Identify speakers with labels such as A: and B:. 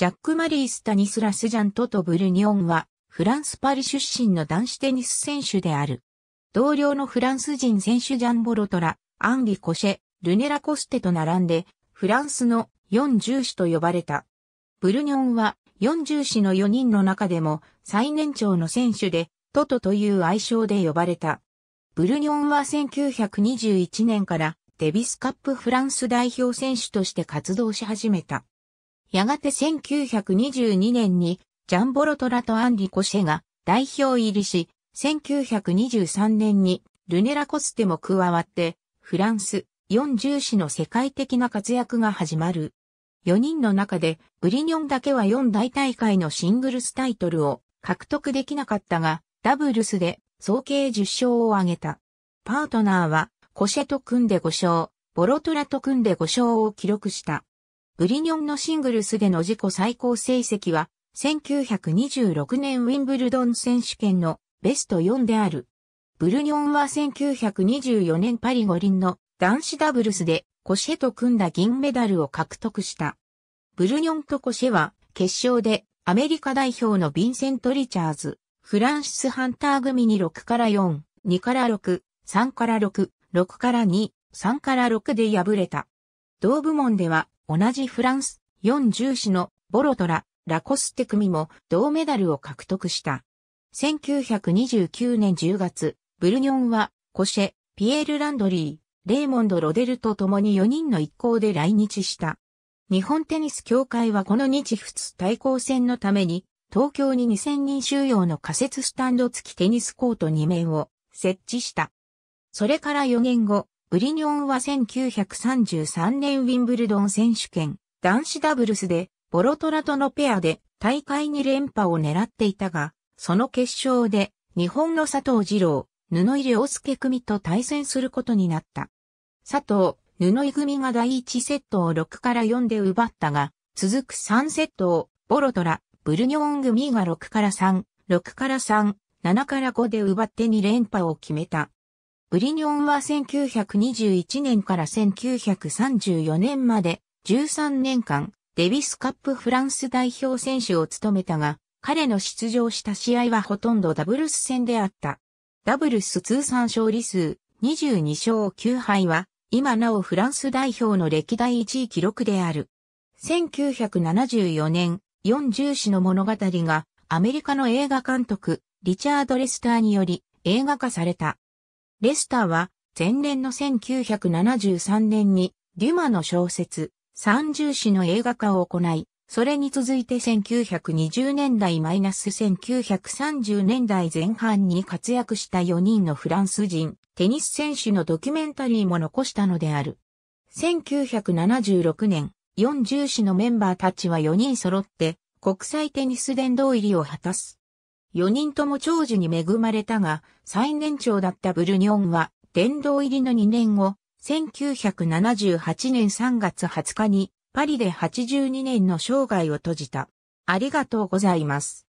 A: ジャック・マリー・スタニスラス・ジャントとブルニョンは、フランス・パリ出身の男子テニス選手である。同僚のフランス人選手ジャン・ボロトラ、アンリ・コシェ、ルネラ・コステと並んで、フランスの四重士と呼ばれた。ブルニョンは四重士の4人の中でも最年長の選手で、トトという愛称で呼ばれた。ブルニョンは1921年からデビスカップフランス代表選手として活動し始めた。やがて1922年にジャンボロトラとアンリ・コシェが代表入りし、1923年にルネラ・コステも加わってフランス四重士の世界的な活躍が始まる。4人の中でブリニョンだけは4大大会のシングルスタイトルを獲得できなかったが、ダブルスで総計10勝を挙げた。パートナーはコシェと組んで5勝、ボロトラと組んで5勝を記録した。ブリニョンのシングルスでの自己最高成績は、1926年ウィンブルドン選手権のベスト4である。ブルニョンは1924年パリ五輪の男子ダブルスでコシェと組んだ銀メダルを獲得した。ブルニョンとコシェは決勝でアメリカ代表のヴィンセント・リチャーズ、フランシス・ハンター組に6から4、2から6、3から6、6から2、3から6で敗れた。同部門では同じフランス、4重視のボロトラ、ラコステ組も銅メダルを獲得した。1929年10月、ブルニョンは、コシェ、ピエール・ランドリー、レーモンド・ロデルと共に4人の一行で来日した。日本テニス協会はこの日仏対抗戦のために、東京に2000人収容の仮設スタンド付きテニスコート2面を設置した。それから4年後、ブリニョンは1933年ウィンブルドン選手権男子ダブルスでボロトラとのペアで大会に連覇を狙っていたが、その決勝で日本の佐藤二郎、布入良介組と対戦することになった。佐藤、布井組が第1セットを6から4で奪ったが、続く3セットをボロトラ、ブルニョン組が6から3、6から3、7から5で奪って2連覇を決めた。ブリニョンは1921年から1934年まで13年間デビスカップフランス代表選手を務めたが、彼の出場した試合はほとんどダブルス戦であった。ダブルス通算勝利数22勝9敗は今なおフランス代表の歴代1位記録である。1974年、四重視の物語がアメリカの映画監督リチャード・レスターにより映画化された。レスターは前年の1973年にデュマの小説三重詩の映画化を行い、それに続いて1920年代マイナス1930年代前半に活躍した4人のフランス人テニス選手のドキュメンタリーも残したのである。1976年、四重詩のメンバーたちは4人揃って国際テニス殿堂入りを果たす。4人とも長寿に恵まれたが、最年長だったブルニョンは、殿堂入りの2年後、1978年3月20日に、パリで82年の生涯を閉じた。ありがとうございます。